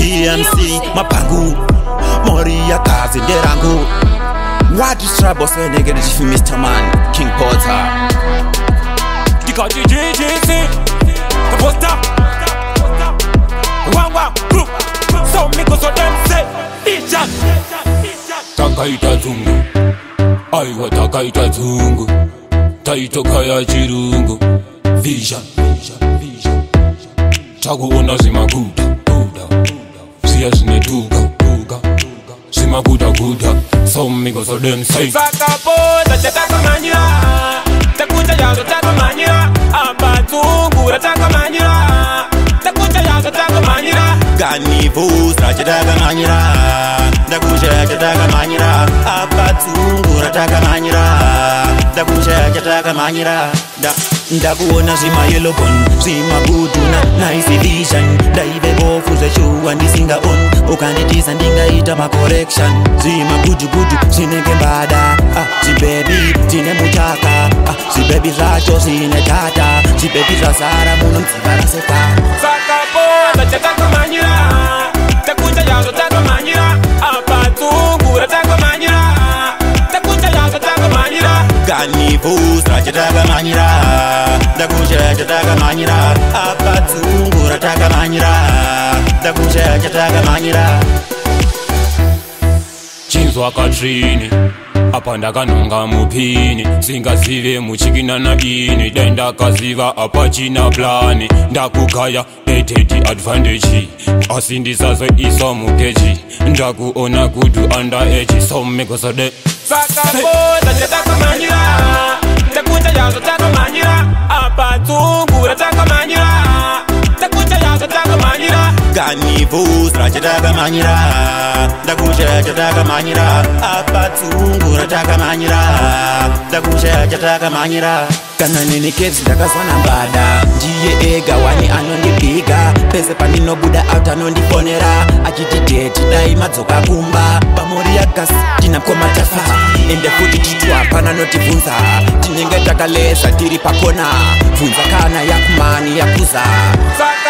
bmc mapangu mori yakazi nderangu what troubles enenge ndichifi mr man king potter ndikatijjc kaposta wangwa group so mikozotemse ija takaita dzungu aiwa takaita dzungu taitokaya chirungu vision takuona zvemaguta zvinoziya zvine tuka zvimagudhagudha somumigo zodemsa kanivuza chatakamanyira ndakushaya chatakamanyira apa tsungura takamanyira ndakushaya chatakamanyira da, kusha, ja, taka, ndakuona zvimayelobon zvimabuduna naisivision ndaive bofu zveshuwa ndisingaoni ukanditisa ndingaita macorrection zvimagudugudu zvinenge mbada ah, zvibhebi tine mutaka ah, zvibhebi zvacho zvine tata zvibhebi zvazara munonzivarasekwa anivuzwa chatakamanyira ndakushaya chatakamanyira apa dzungu ratakamanyira ndakushaya chatakamanyira chinzwa katsvine apa ndakanonga mupini singazive muchikinanadini dai ndakaziva apachina plani ndakugaya etet advantage asi ndisazoiswa mukechi ndakuona kuti anda echi so mmegosode sakaboda hey. chatakamanyira ganivuzrachatakamanyira ndakushayachatakamanyira apatsungurachakamanyira ndakushayachatakamanyira kana nini kedzi ndakazwanambada ndiye ega wani anondipiga pese pandinobuda aut anondifonera achiti deti dai madzoka kumba pamuri yagasi tina komatafa ende kuti titu hapana notibvunza tinenge takaleza tiri pakona bvunza kana yakumani yakuza Saka.